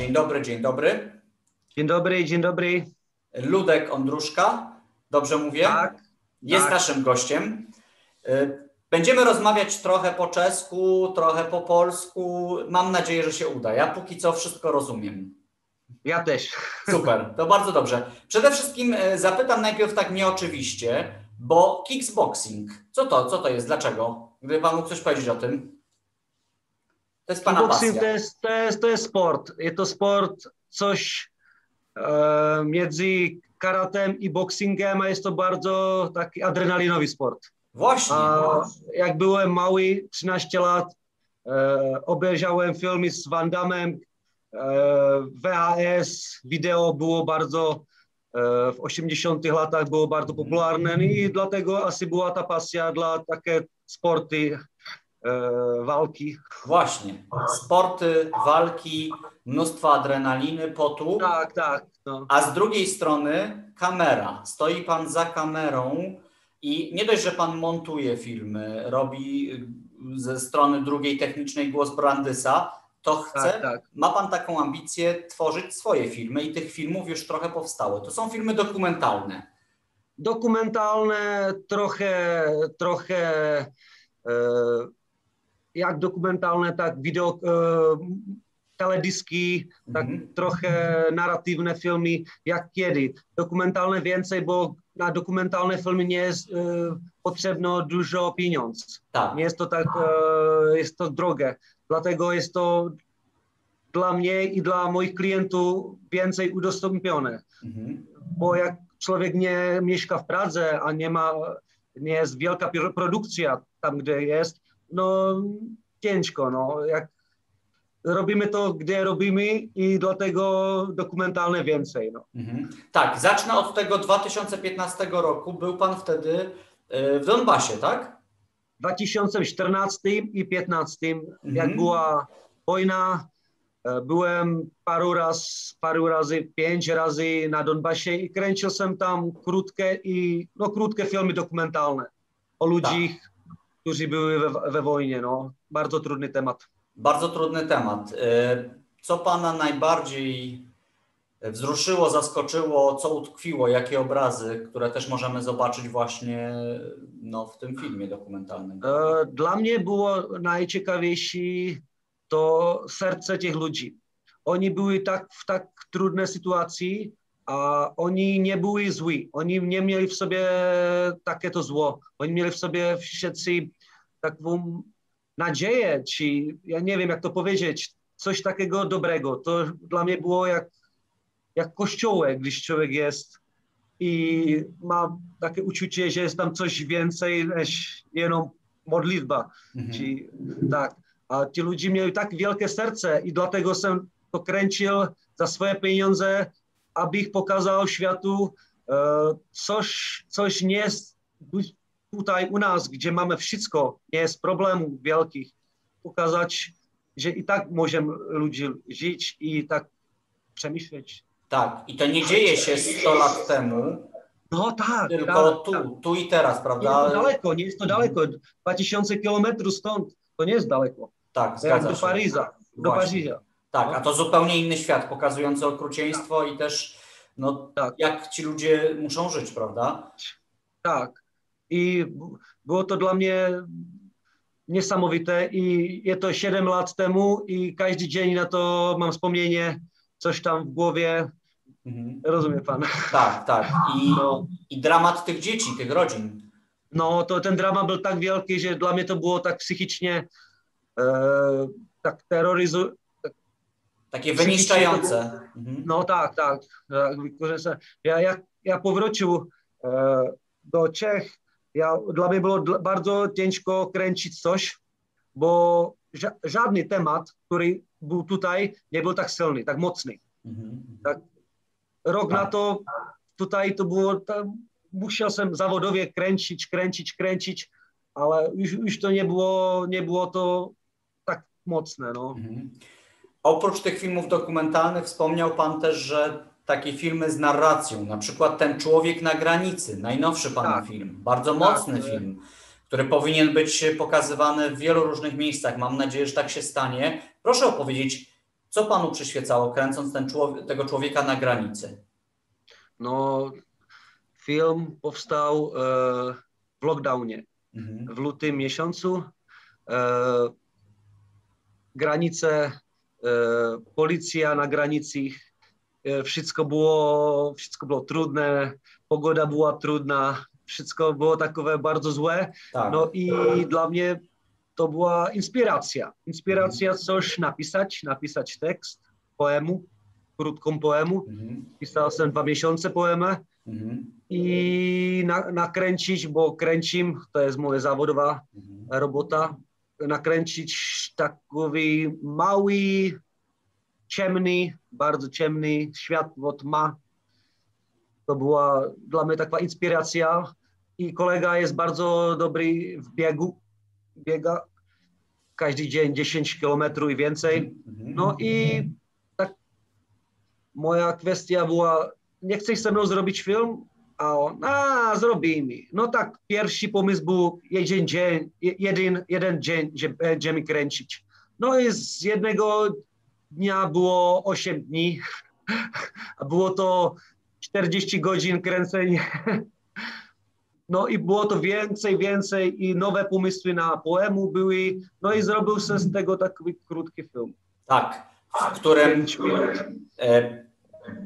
Dzień dobry, dzień dobry. Dzień dobry, dzień dobry. Ludek Ondruszka, dobrze mówię? Tak. Jest tak. naszym gościem. Y, Będziemy rozmawiać trochę po czesku, trochę po polsku. Mam nadzieję, że się uda. Ja póki co wszystko rozumiem. Ja też. Super, to bardzo dobrze. Przede wszystkim y, zapytam najpierw tak nieoczywiście, bo kickboxing, co to, co to jest, dlaczego? Gdyby Pan mógł coś powiedzieć o tym. To Pana Kickboxing to jest, to, jest, to jest sport. Jest to sport, coś e, między karatem i boxingiem, a jest to bardzo taki adrenalinowy sport. Właśnie. A jak byłem mały, 13 lat, e, obejrzałem filmy z Van Damme, e, VHS, wideo było bardzo, e, w 80 latach było bardzo popularne i dlatego asi była ta pasja dla takie sporty walki. Właśnie. Sporty, walki, mnóstwo adrenaliny, potu. Tak, tak. No. A z drugiej strony kamera. Stoi pan za kamerą i nie dość, że pan montuje filmy, robi y, ze strony drugiej technicznej głos Brandysa, to chce, Tak, tak. ma pan taką ambicję tworzyć swoje filmy i tych filmów już trochę powstało. To są filmy dokumentalne. Dokumentalne, trochę, trochę e, jak dokumentalne, tak wideo, e, teledyski, tak Mhm. trochę narratywne filmy, jak kiedy. Dokumentalne więcej, bo na dokumentalne filmy nie jest e, potrzebno dużo pieniędzy. Tak. Nie jest to tak, e, jest to drogie. Dlatego jest to dla mnie i dla moich klientów więcej udostępnione Mhm. bo jak człowiek nie mieszka w Pradze, a nie ma, nie jest wielka produkcja tam, gdzie jest, no ciężko, no. Jak robimy to, gdzie robimy i dlatego dokumentalne więcej, no. Mhm. Tak, zacznę od tego 2015 roku. Był pan wtedy y, w Donbasie, tak? W 2014 i 2015, Mhm. jak była wojna, e, byłem paru, raz, paru razy, pięć razy na Donbasie i kręcił sam tam krótkie i, no krótkie filmy dokumentalne o ludzi, którzy były we, we wojnie, no. Bardzo trudny temat. Bardzo trudny temat. Y, Co pana najbardziej wzruszyło, zaskoczyło, co utkwiło, jakie obrazy, które też możemy zobaczyć właśnie no, w tym filmie dokumentalnym? E, Dla mnie było najciekawiejsze to serce tych ludzi. Oni byli tak w tak trudnej sytuacji, a oni nie byli zły. Oni nie mieli w sobie takie to zło. Oni mieli w sobie wszyscy taką nadzieję, czy ja nie wiem jak to powiedzieć, coś takiego dobrego. To dla mnie było jak, jak kościołek, gdyż człowiek jest i ma takie uczucie, że jest tam coś więcej niż jenom modlitwa. Mhm. Tak. A ci ludzie mieli tak wielkie serce i dlatego jsem to kręcił za swoje pieniądze, abych pokazał światu e, coś, coś nie jest tutaj u nas, gdzie mamy wszystko, nie jest problemów wielkich. Pokazać, że i tak możemy ludzie żyć i tak przemyśleć. Tak, i to nie dzieje się 100 lat temu, No tak, tylko tak, tu, tak. tu i teraz, Nie jest to prawda? daleko, nie jest to daleko. 2000 kilometrów stąd, to nie jest daleko. Tak, Jak zgadza do się. Paryża, do. Paryża. Tak, a to zupełnie inny świat, pokazujący okrucieństwo i też no, Tak. jak ci ludzie muszą żyć, prawda? Tak. I było to dla mnie niesamowite i jest to 7 lat temu i każdy dzień na to mam wspomnienie, coś tam w głowie, Mhm. rozumie pan. Tak, tak. I, No, I dramat tych dzieci, tych rodzin. no to ten dramat był tak wielki, że dla mnie to było tak psychicznie, e, tak terroryzu, Takie Psychicznie wyniszczające. Mhm. No tak, tak. tak wykorzystam. Ja, jak ja powrócił e, do Czech, ja, dla mnie było dla, bardzo ciężko kręcić coś, bo ża, żadny temat, który był tutaj, nie był tak silny, tak mocny. Mhm. Tak. Rok Tak. na to tutaj to było, tam, musiałem zawodowie kręcić, kręcić, kręcić, ale już, już to nie było, nie było to tak mocne. No. Mhm. Oprócz tych filmów dokumentalnych wspomniał Pan też, że takie filmy z narracją, na przykład Ten człowiek na granicy, najnowszy Pana Tak. film, bardzo Tak, mocny film, który powinien być pokazywany w wielu różnych miejscach. Mam nadzieję, że tak się stanie. Proszę opowiedzieć, Co panu przyświecało, kręcąc ten człowiek, tego człowieka na granicy? No, film powstał e, w lockdownie, Mhm. w lutym miesiącu. E, granice, policja na granicy, e, wszystko było, wszystko było trudne, pogoda była trudna, wszystko było takowe bardzo złe. Tak. No i dla mnie to była inspiracja. Inspiracja coś napisać, napisać tekst, poemu, krótką poemu. Mhm. Pisał jsem dwa miesiące poemę Mhm. i na, nakręcić, bo kręcim, to jest moja zawodowa Mhm. robota, nakręcić taki mały, ciemny, bardzo ciemny światło, tma. To była dla mnie taka inspiracja i kolega jest bardzo dobry w biegu, biega każdy dzień 10 kilometrów i więcej. Mhm. No i tak moja kwestia była, nie chcesz ze mną zrobić film? A on, a zrobimy. No tak, pierwszy pomysł był jeden dzień, je- jeden, jeden dzień, że będziemy kręcić. No i z jednego dnia było 8 dni, a było to 40 godzin kręcenia. No i było to więcej, więcej i nowe pomysły na poemu były, no i zrobił się z tego taki krótki film. Tak, w którym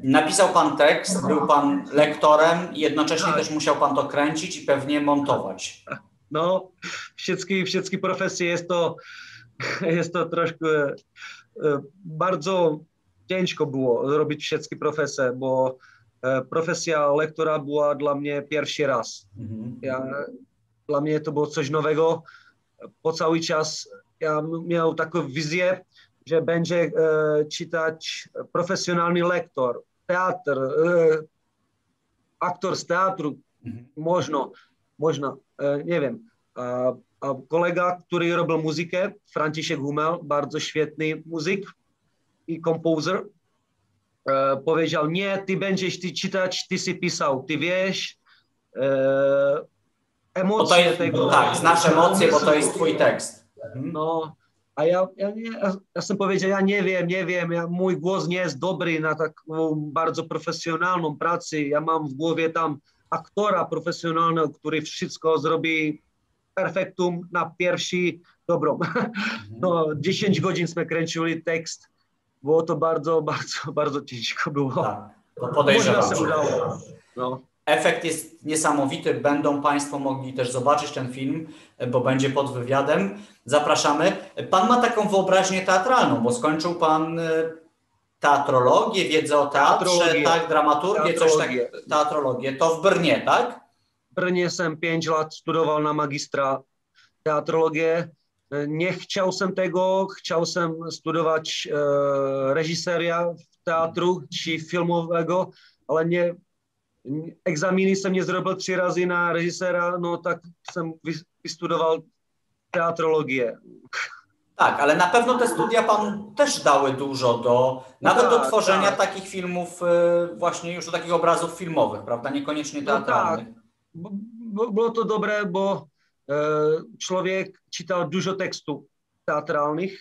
napisał pan tekst, był pan lektorem i jednocześnie Tak. też musiał pan to kręcić i pewnie montować. No, wszystkie, wszystkie profesje jest to, jest to troszkę e, bardzo ciężko było zrobić wszystkie profesje, bo e, profesja lektora była dla mnie pierwszy raz. Mhm. Ja, dla mnie to było coś nowego. Po cały czas ja miał taką wizję, że będzie e, czytać profesjonalny lektor, teatr, e, aktor z teatru, Mhm. można, można, e, nie wiem. A, a kolega, który robił muzykę, Franciszek Humel, bardzo świetny muzyk i kompozer, e, powiedział, nie, ty będziesz ty czytać, ty si pisał, ty wiesz, emocje jest, tego. tak, znasz emocje, bo to jest twój tekst. Mhm. No, a ja, ja, nie, ja, ja sam powiedział, ja nie wiem, nie wiem, ja, mój głos nie jest dobry na taką bardzo profesjonalną pracę. Ja mam w głowie tam aktora profesjonalnego, który wszystko zrobi perfektum na pierwszy dobrą. No, 10 godzin jsme kręcili tekst. Było to bardzo, bardzo, bardzo ciężko było. Tak, to podejrzewam. się udało. No. Efekt jest niesamowity. Będą Państwo mogli też zobaczyć ten film, bo będzie pod wywiadem. Zapraszamy. Pan ma taką wyobraźnię teatralną, bo skończył Pan e, teatrologię, wiedzę o teatrze, Teatrologię. tak, dramaturgię, coś tak, Teatrologię. To w Brnie, tak? W Brnie jsem 5 lat studoval na magistra teatrologie. Nie chciał jsem tego, chciał jsem studować e, režiséria teatru či filmového, ale nie, egzaminy jsem nie zrobil tři razy na režiséra, no tak jsem vy- vystudoval teatrologię. Tak, ale na pewno te studia Panu też dały dużo do, No nawet do tak, tworzenia tak. takich filmów, właśnie już do takich obrazów filmowych, prawda? Niekoniecznie No tak. teatralnych. B- b- Bylo to dobré, bo e, člověk čítal dużo tekstů teatrálnych,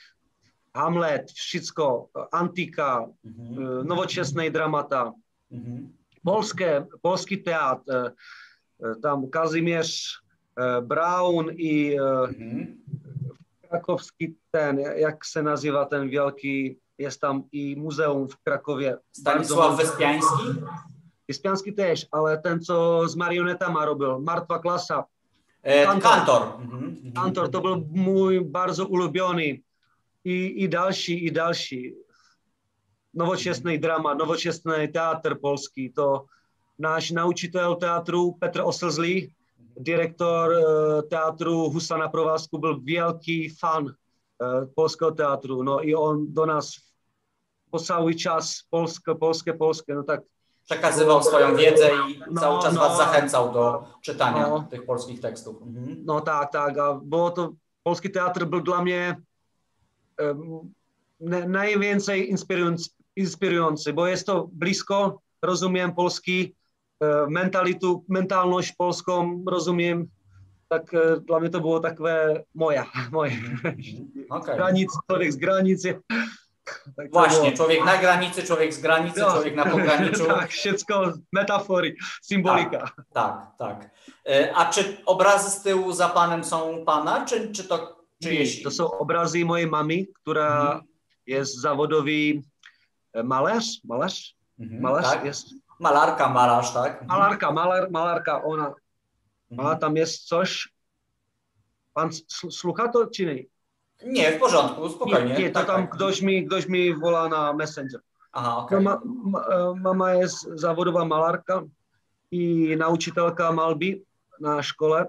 Hamlet, všetko, Antika, Mhm. e, nowoczesnej dramata, Mhm. Polské, polský teatr, e, e, tam Kazimierz e, Braun i Mhm. krakowski ten, jak se nazýva ten wielki, jest tam i muzeum w Krakowie. Stanisław Wyspiański? Wyspiański też, ale ten, co z marionetama robił, Martwa klasa, Kantor. Kantor. Mhm. Mhm. Antor to był mój bardzo ulubiony i, i dalszy, i dalszy. Nowoczesny drama, nowoczesny teatr polski, to náš naučitel teatru Petr Oslzlý, direktor eh, teatru Husa na provázku, byl velký fan eh, polského teatru. No i on do nás po cały czas Polskę, Polskę, Polskę, no tak Przekazywał swoją wiedzę i No, cały czas no. Was zachęcał do czytania No. tych polskich tekstów. Mhm. No tak, tak. A było to, polski teatr byl dla mnie um, najwięcej inspirujący, inspirujący, bo jest to blisko, rozumiem polski, e, mentalitu, mentalność polską rozumiem. Tak e, dla mnie to było takie moja, moje. Okej. Granic, człowiek z granicy. Tak Właśnie, było. człowiek na granicy, człowiek z granicy, No. człowiek na pograniczu. tak, wszystko metafory, symbolika. Tak, tak. E, A czy obrazy z tyłu za panem są pana, czy, czy to czyjeś? To są obrazy mojej mamy, która Mhm. jest zawodowy e, malarz, malarz, Mhm, malarz tak? jest, Malarka, malarz, tak? Mhm. malarka, malar, malarka, ona Mhm. ma tam jest coś. Pan słucha to czy nie? Nie, w porządku, spokojnie. Nie, nie to tak, tam tak. ktoś mi, ktoś mi wola na Messenger. Aha, okej. Mama, ma, e, mama jest zawodowa malarka i nauczycielka malby na szkole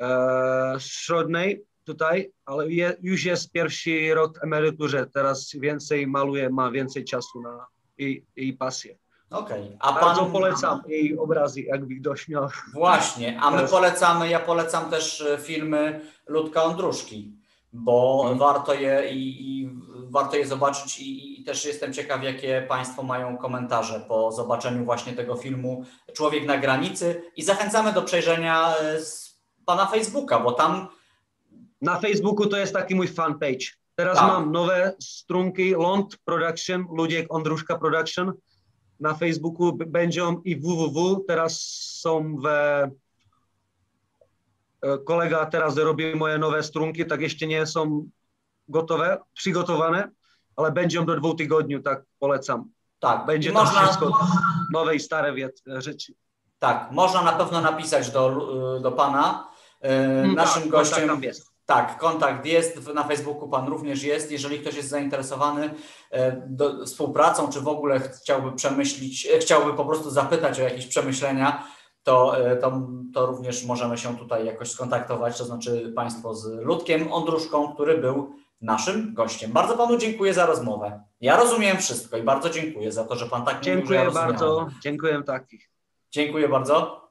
e, środnej tutaj, ale je, już jest pierwszy rok emeryturze, teraz więcej maluje, ma więcej czasu na jej, jej pasję. Okej. A Bardzo pan... polecam jej obrazy, jakby ktoś miał. Właśnie, a my polecamy, ja polecam też e, filmy Ludka Ondruszki, bo Mhm. warto je i, i warto je zobaczyć i, i też jestem ciekaw, jakie Państwo mają komentarze po zobaczeniu właśnie tego filmu Człowiek na granicy i zachęcamy do przejrzenia e, z Pana Facebooka, bo tam Na Facebooku to jest taki mój fanpage. Teraz Tak. mam nowe strunki, Lont Production, Ludziek Ondruszka Production. Na Facebooku będą i www. Teraz są w... e, Kolega teraz robi moje nowe strunki, tak jeszcze nie są gotowe, przygotowane, ale będą do dwóch tygodni, tak polecam. tak, Będzie i tam można, wszystko, nowe i stare rzeczy. tak, można na pewno napisać do, do Pana. E, Naszym tak, gościem Tak, tam jest. Tak, kontakt jest, na Facebooku Pan również jest. Jeżeli ktoś jest zainteresowany e, do, współpracą, czy w ogóle chciałby przemyślić, e, chciałby po prostu zapytać o jakieś przemyślenia, to, e, to, to również możemy się tutaj jakoś skontaktować, to znaczy Państwo z Ludkiem Ondruszką, który był naszym gościem. Bardzo Panu dziękuję za rozmowę. Ja rozumiem wszystko i bardzo dziękuję za to, że Pan tak mówił, że ja Dziękuję bardzo, dziękuję takich. Dziękuję bardzo.